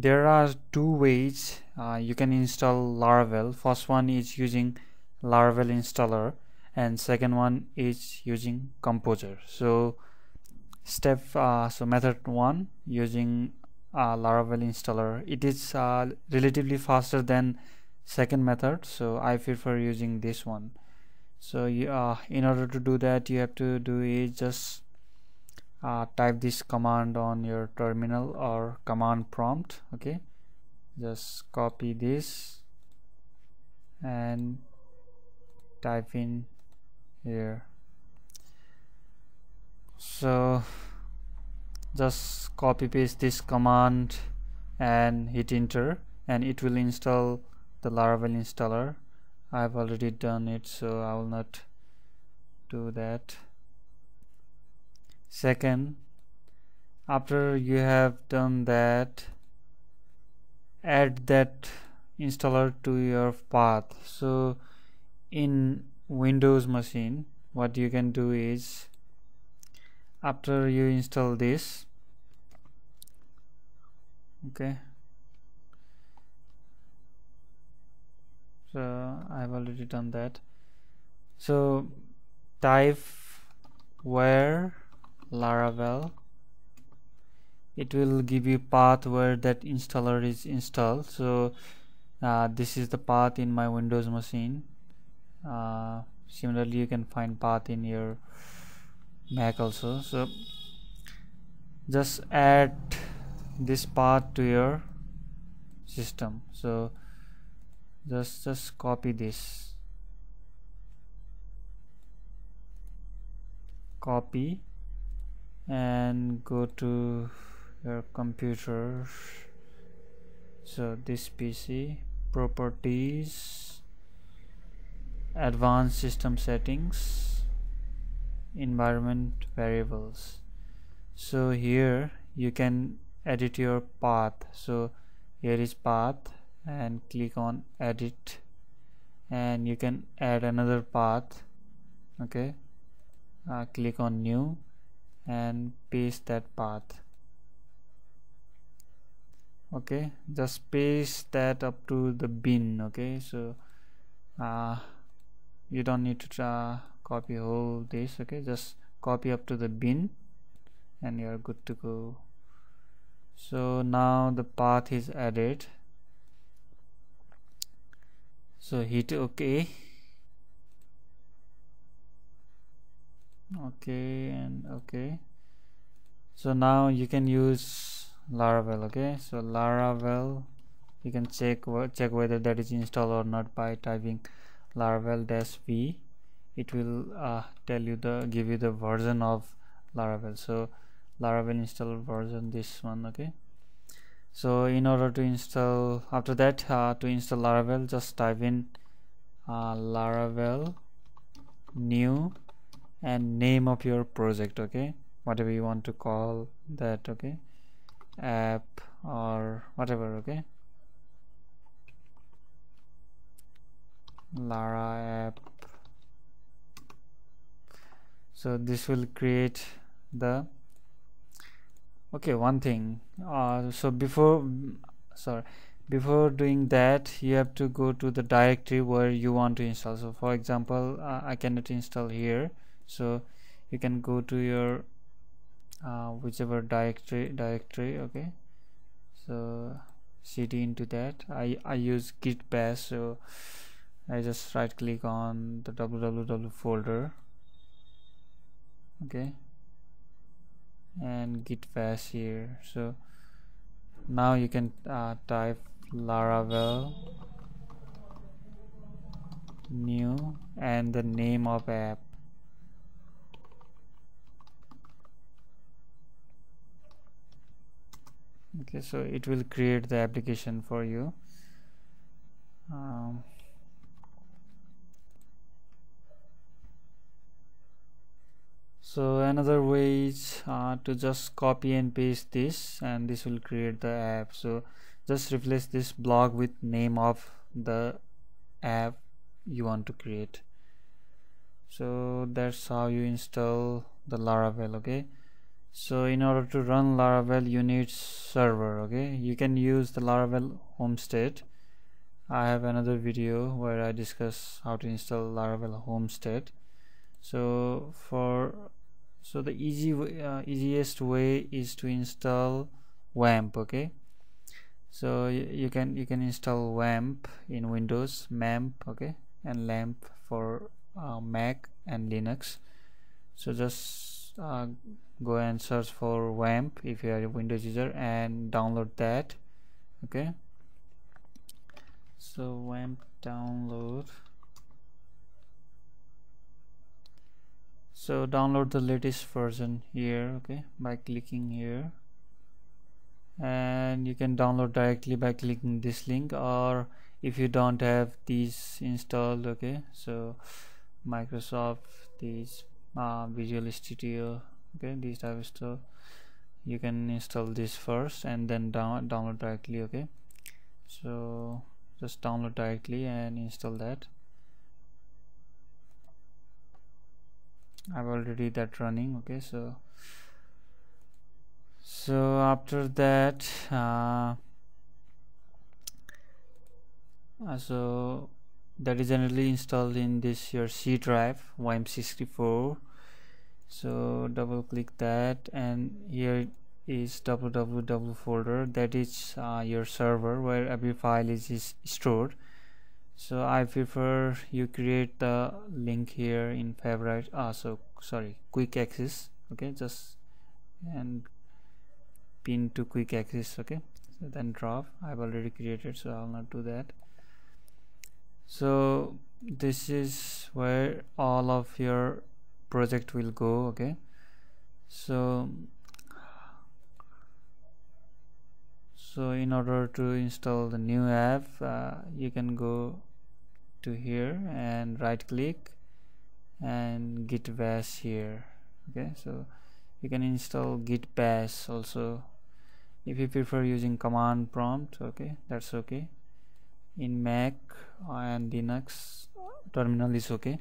there are two ways uh, you can install laravel. First one is using laravel installer and second one is using composer. So step uh, so method one using uh, laravel installer. It is uh, relatively faster than second method so i prefer using this one. So you, uh, in order to do that you have to do is just uh, type this command on your terminal or command prompt okay? Just copy this and type in here. So just copy paste this command and hit enter and it will install the laravel installer. I've already done it so I will not do that second after you have done that add that installer to your path. So in windows machine what you can do is after you install this okay. So I've already done that. So type where laravel. It will give you path where that installer is installed. So uh, this is the path in my windows machine. Uh, similarly you can find path in your mac also. So just add this path to your system. So just just copy this. Copy and go to your computer. So this PC properties advanced system settings environment variables. So here you can edit your path. So here is path and click on edit. And you can add another path. Okay. Uh, click on new and paste that path. Okay just paste that up to the bin okay? So uh, you don't need to copy whole this okay? Just copy up to the bin and you're good to go. So now the path is added. So hit ok okay and okay. So now you can use laravel okay? So laravel you can check check whether that is installed or not by typing laravel dash v. It will uh, tell you the give you the version of laravel. So laravel install version this one okay? So in order to install after that uh, to install laravel just type in uh, laravel new and name of your project okay? Whatever you want to call that okay? App or whatever okay? Lara app. So this will create the okay one thing. Uh, so before sorry before doing that you have to go to the directory where you want to install. So for example uh, I cannot install here so you can go to your uh, whichever directory directory okay? So cd into that. I, I use git bash so I just right click on the www folder okay? And git bash here. So now you can uh, type laravel new and the name of app okay so it will create the application for you. Um, so another way is uh, to just copy and paste this and this will create the app. So just replace this block with name of the app you want to create. So that's how you install the laravel okay so in order to run laravel you need server okay? You can use the laravel homestead I have another video where I discuss how to install laravel homestead so for so the easy uh, easiest way is to install wamp okay? So you can you can install wamp in windows mamp okay? And lamp for uh, mac and linux. So just uh, go and search for wamp if you are a windows user and download that okay? So wamp download. So download the latest version here okay by clicking here. And you can download directly by clicking this link or if you don't have these installed okay? So Microsoft these uh, Visual Studio okay this type stuff. You can install this first and then down download directly okay? So just download directly and install that. I've already that running okay so so after that uh, uh, so that is generally installed in this your C drive YM64 so double click that and here is www folder. That is uh, your server where every file is, is stored. So I prefer you create the link here in favorite ah so sorry quick access okay? Just and pin to quick access okay? So then drop. I've already created so I'll not do that. So this is where all of your project will go okay? So so in order to install the new app uh, you can go to here and right click and git bash here okay? So you can install git bash also. If you prefer using command prompt okay that's okay. In mac and linux terminal is okay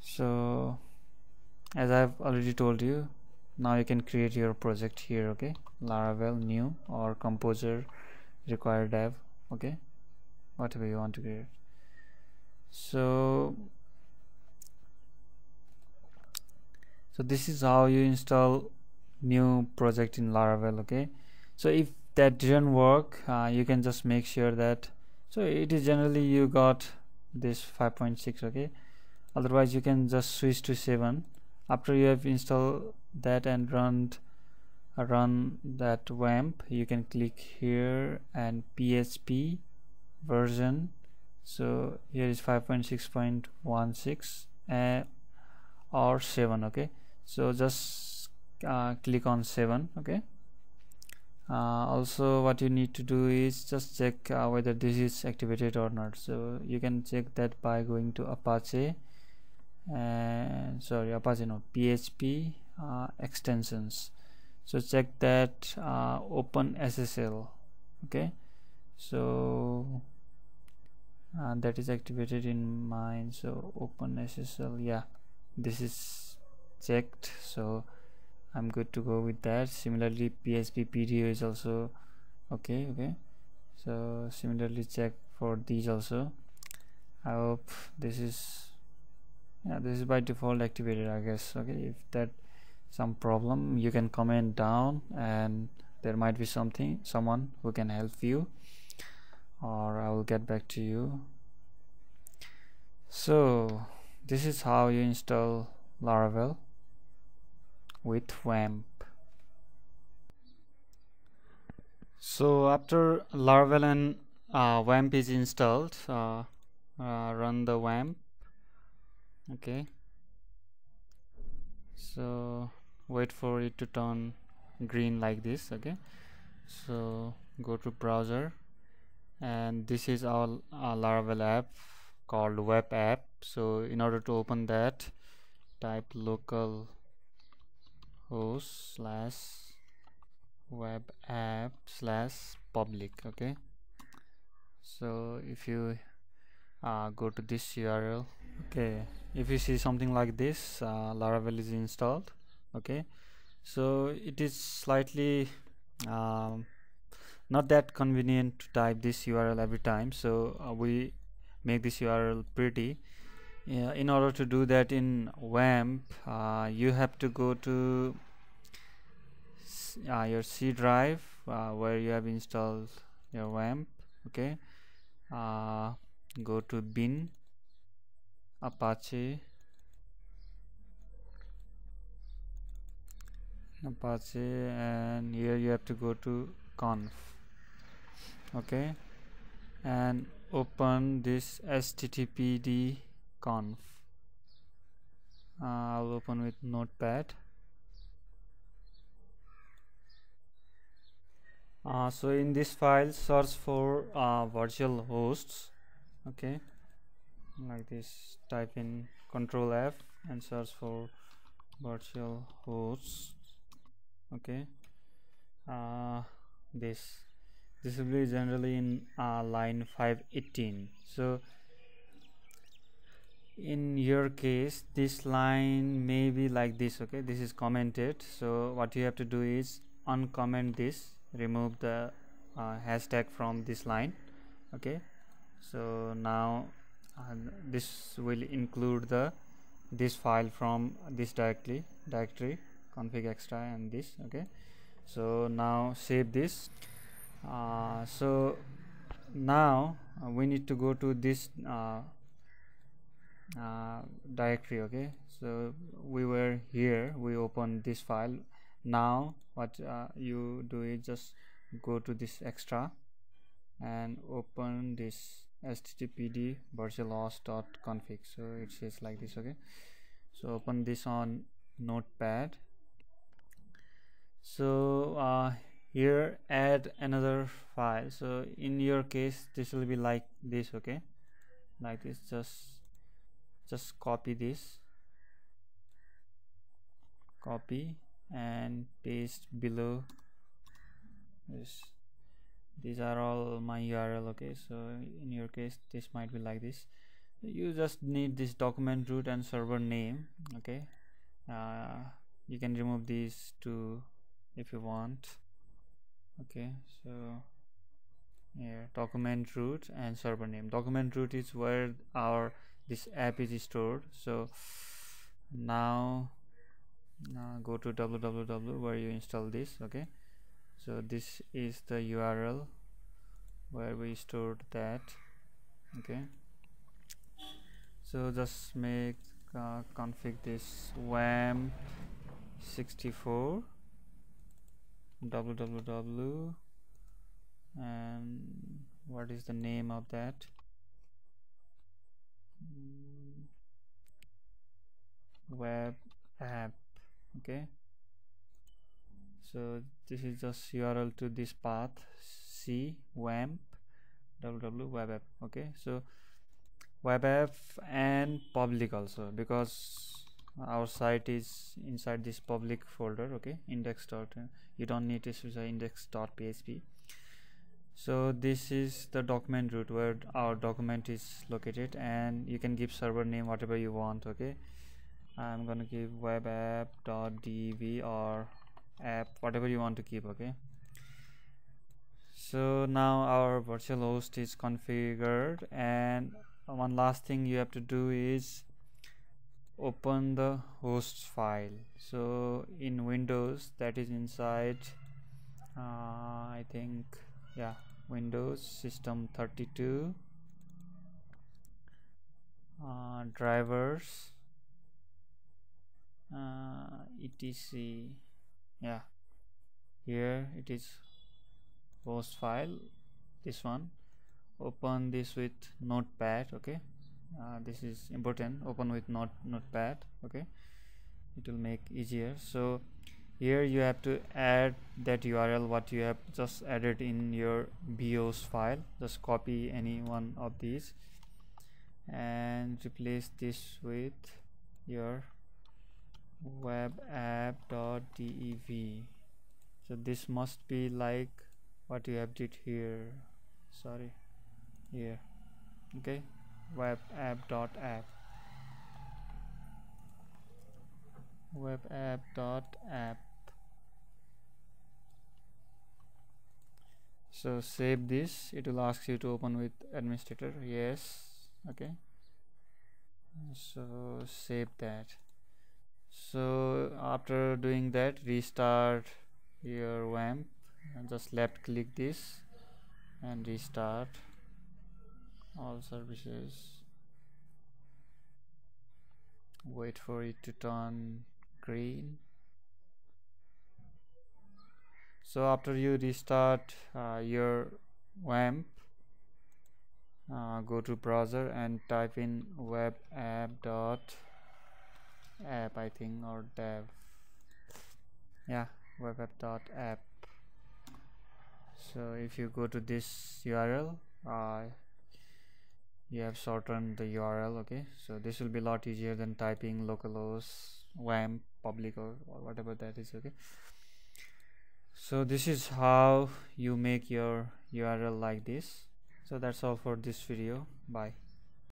so as i've already told you now you can create your project here okay? Laravel new or composer required dev okay? Whatever you want to create. So so this is how you install new project in laravel okay? So if that didn't work uh, you can just make sure that so it is generally you got this 5.6 okay otherwise you can just switch to 7 after you have installed that and run run that wamp you can click here and php version. So here is 5.6.16 uh, or 7 okay? So just uh, click on 7 okay? Uh, also what you need to do is just check uh, whether this is activated or not. So you can check that by going to apache and sorry apache no php uh, extensions. So check that uh, open ssl okay? So uh, that is activated in mine so open ssl yeah this is checked. So i'm good to go with that. Similarly php pdo is also okay okay? So similarly check for these also. I hope this is yeah this is by default activated i guess. Okay if that some problem you can comment down and there might be something someone who can help you or I will get back to you. So this is how you install Laravel with WAMP. So after Laravel and uh, WAMP is installed uh, uh, run the WAMP okay. So wait for it to turn green like this okay? So go to browser. And this is our, our Laravel app called web app. So in order to open that type local host slash web app slash public okay? So if you uh, go to this URL okay if you see something like this uh, Laravel is installed okay? So it is slightly um, not that convenient to type this URL every time so uh, we make this URL pretty. Yeah, in order to do that in WAMP uh, you have to go to uh, your C drive uh, where you have installed your WAMP okay? Uh, go to bin Apache. Apache and here you have to go to conf. Okay. And open this httpd conf. Uh, I'll open with notepad. Uh, so in this file search for uh, virtual hosts. Okay like this type in control F and search for virtual hosts. Okay. Uh, this this will be generally in uh, line 518 so in your case this line may be like this okay? This is commented. So what you have to do is uncomment this remove the uh, hashtag from this line okay? So now uh, this will include the this file from this directly directory config extra and this okay? So now save this. Uh, so now uh, we need to go to this uh, uh directory okay? So we were here we open this file. Now what uh, you do is just go to this extra and open this httpd virtualhost.config so it says like this okay? So open this on notepad. So uh, here add another file. So in your case this will be like this okay? Like this just just copy this. Copy and paste below this these are all my url okay? So in your case this might be like this. You just need this document root and server name okay? Uh, you can remove these two if you want okay? So here document root and server name. Document root is where our this app is stored. So now now go to www where you install this okay so this is the url where we stored that okay? So just make uh, config this wamp 64 www and what is the name of that? Web app okay so this is just url to this path. C wamp www web app okay? So web app and public also because our site is inside this public folder okay? index dot uh, you don't need to use index dot php so this is the document root where our document is located and you can give server name whatever you want okay? I'm gonna give web app.dev or app whatever you want to keep okay? So now our virtual host is configured and one last thing you have to do is open the host file. So in windows that is inside uh, I think yeah windows system 32 uh, drivers uh, etc yeah. Here it is host file this one. Open this with notepad okay? Uh, this is important. Open with not notepad okay? It will make easier. So here you have to add that url what you have just added in your bios file. Just copy any one of these and replace this with your web app.dev so this must be like what you have did here. Sorry. Here. Okay. web app.app .app. web app.app .app. so save this. It will ask you to open with administrator. Yes. Okay. So save that so after doing that restart your WAMP and just left click this and restart all services. Wait for it to turn green. So after you restart uh, your WAMP uh, go to browser and type in web app dot app I think or dev. Yeah web app dot app. So if you go to this URL uh, you have shortened the URL okay? So this will be a lot easier than typing localhost WAMP public or, or whatever that is okay? So this is how you make your url like this. So that's all for this video. Bye